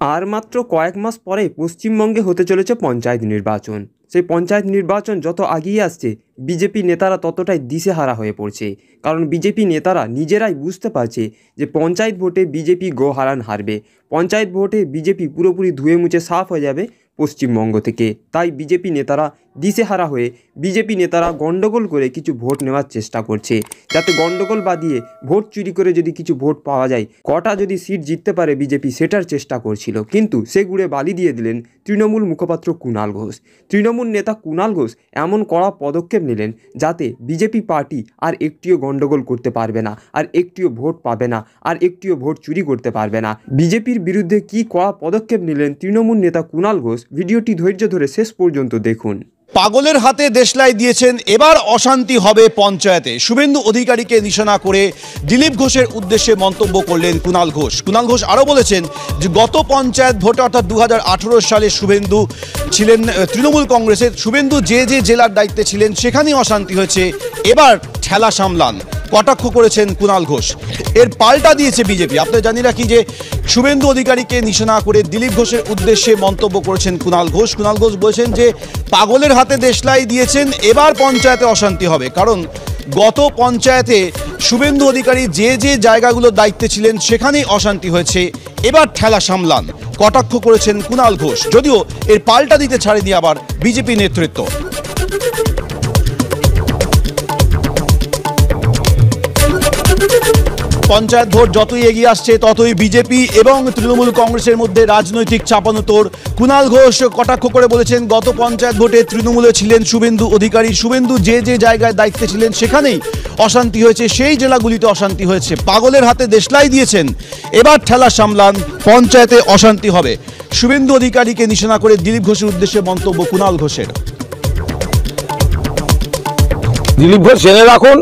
আর মাত্র কয়েক মাস পরে পশ্চিমবঙ্গে হতে চলেছে পঞ্চায়েত নির্বাচন। সেই পঞ্চায়েত নির্বাচন যত আগিয়ে আসছে, বিজেপি নেতারা ততটাই দিশেহারা হয়ে পড়ছে। কারণ বিজেপি নেতারা নিজেরাই বুঝতে পারছে যে পঞ্চায়েত ভোটে বিজেপি গোহারান হারবে। পঞ্চায়েত ভোটে বিজেপি পুরোপুরি ধুয়ে মুছে সাফ হয়ে যাবে পশ্চিমবঙ্গ থেকে। তাই বিজেপি নেতারা দিশেহারা হয়ে বিজেপি নেতারা গণ্ডগোল করে কিছু ভোট নেওয়ার চেষ্টা করছে। যাতে গণ্ডগোল বাদিয়ে ভোট চুরি করে যদি কিছু ভোট পাওয়া যায়, কটা যদি সিট জিততে পারে বিজেপি সেটার চেষ্টা করছিল। কিন্তু সে গুড়ে বালি দিয়ে দিলেন তৃণমূল মুখপাত্র কুণাল ঘোষ। তৃণমূল নেতা কুণাল ঘোষ এমন কড়া পদক্ষেপ নিলেন যাতে বিজেপি পার্টি আর একটিও গণ্ডগোল করতে পারবে না, আর একটিও ভোট পাবে না, আর একটিও ভোট চুরি করতে পারবে না। বিজেপির বিরুদ্ধে কি কড়া পদক্ষেপ নিলেন তৃণমূল নেতা কুণাল ঘোষ? ভিডিওটি ধৈর্য ধরে শেষ পর্যন্ত দেখুন। পাগলের হাতে দেশলাই দিয়েছেন, এবার অশান্তি হবে পঞ্চায়েতে। শুভেন্দু অধিকারীকে নিশানা করে দিলীপ ঘোষের উদ্দেশ্যে মন্তব্য করলেন কুণাল ঘোষ। কুণাল ঘোষ আরও বলেছেন যে, গত পঞ্চায়েত ভোটে, অর্থাৎ দু হাজার আঠারো সালে শুভেন্দু ছিলেন তৃণমূল কংগ্রেসের। শুভেন্দু যে যে জেলার দায়িত্বে ছিলেন, সেখানেই অশান্তি হয়েছে। এবার ঠেলা সামলান। কটাক্ষ করেছেন কুণাল ঘোষ। এর পাল্টা দিয়েছে বিজেপি। আপনারা জানি রাখি যে শুভেন্দু অধিকারীকে নিশানা করে দিলীপ ঘোষের উদ্দেশ্যে মন্তব্য করেছেন কুণাল ঘোষ। কুণাল ঘোষ বলেছেন যে, পাগলের হাতে দেশলাই দিয়েছেন, এবার পঞ্চায়েতে অশান্তি হবে। কারণ গত পঞ্চায়েতে শুভেন্দু অধিকারী যে যে জায়গাগুলোর দায়িত্বে ছিলেন, সেখানেই অশান্তি হয়েছে। এবার ঠেলা সামলান। কটাক্ষ করেছেন কুণাল ঘোষ। যদিও এর পাল্টা দিতে ছাড়েনি আবার বিজেপি নেতৃত্ব। পঞ্চায়েত ভোট যতই এগিয়ে আসছে, ততই বিজেপি এবং তৃণমূল কংগ্রেসের মধ্যে রাজনৈতিক চাপানোতর কুণাল ঘোষ কটাক্ষ করে বলেছেন, গত পঞ্চায়েত ভোটে তৃণমূলে ছিলেন শুভেন্দু অধিকারী। শুভেন্দু যে যে জায়গায় দায়িত্বে ছিলেন, সেখানেই অশান্তি হয়েছে। সেই জেলাগুলিতে অশান্তি হয়েছে। পাগলের হাতে দেশলাই দিয়েছেন। এবার ঠেলা সামলান, পঞ্চায়েতে অশান্তি হবে। শুভেন্দু অধিকারীকে নিশানা করে দিলীপ ঘোষের উদ্দেশ্যে মন্তব্য কুণাল ঘোষের। দিলীপ ঘোষ জেনে রাখুন,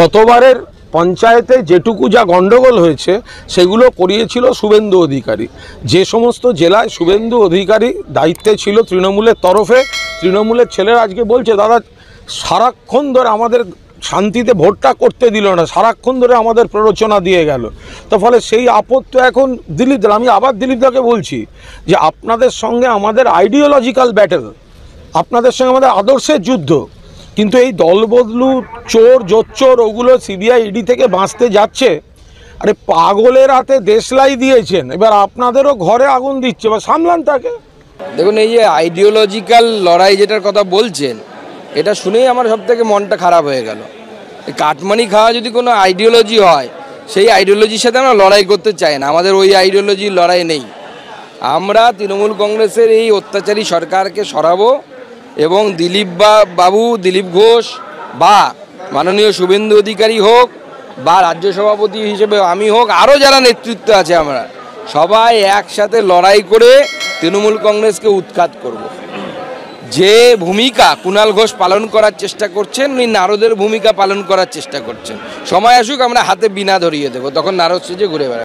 গতবারের পঞ্চায়েতে যেটুকু যা গন্ডগোল হয়েছে, সেগুলো করিয়েছিল শুভেন্দু অধিকারী। যে সমস্ত জেলায় শুভেন্দু অধিকারী দায়িত্বে ছিল তৃণমূলের তরফে, তৃণমূলের ছেলেরা আজকে বলছে, দাদা, সারাক্ষণ ধরে আমাদের শান্তিতে ভোটটা করতে দিল না, সারাক্ষণ ধরে আমাদের প্ররোচনা দিয়ে গেল। তো ফলে সেই আপত্তি এখন দিলীপ আমি আবার দিলীপ দাকে বলছি যে আপনাদের সঙ্গে আমাদের আইডিওলজিক্যাল ব্যাটেল আপনাদের সঙ্গে আমাদের আদর্শের যুদ্ধ কিন্তু এই দলবদলু চোর, জোচ্চোর ওগুলো সিবিআই ইডি থেকে বাঁচতে যাচ্ছে। আরে পাগলের হাতে দেশলাই দিয়েছেন। এবার আপনাদেরও ঘরে আগুন দিচ্ছে বা সামলান তাকে। দেখুন, এই যে আইডিওলজিক্যাল লড়াই যেটার কথা বলছেন, এটা শুনেই আমার সব থেকে মনটা খারাপ হয়ে গেল। কাটমানি খাওয়া যদি কোনো আইডিওলজি হয়, সেই আইডিওলজির সাথে আমরা লড়াই করতে চাই না। আমাদের ওই আইডিওলজির লড়াই নেই। আমরা তৃণমূল কংগ্রেসের এই অত্যাচারী সরকারকে সরাবো এবং দিলীপ বাবু, দিলীপ ঘোষ বা মাননীয় শুভেন্দু অধিকারী হোক বা রাজ্য সভাপতি হিসেবে আমি হোক আরও যারা নেতৃত্ব আছে আমরা, সবাই একসাথে লড়াই করে তৃণমূল কংগ্রেসকে উৎখাত করব। যে ভূমিকা কুণাল ঘোষ পালন করার চেষ্টা করছেন, উনি নারদের ভূমিকা পালন করার চেষ্টা করছেন সময় আসুক, আমরা হাতে বিনা ধরিয়ে দেবো, তখন নারদ সেজে ঘুরে বেড়াবে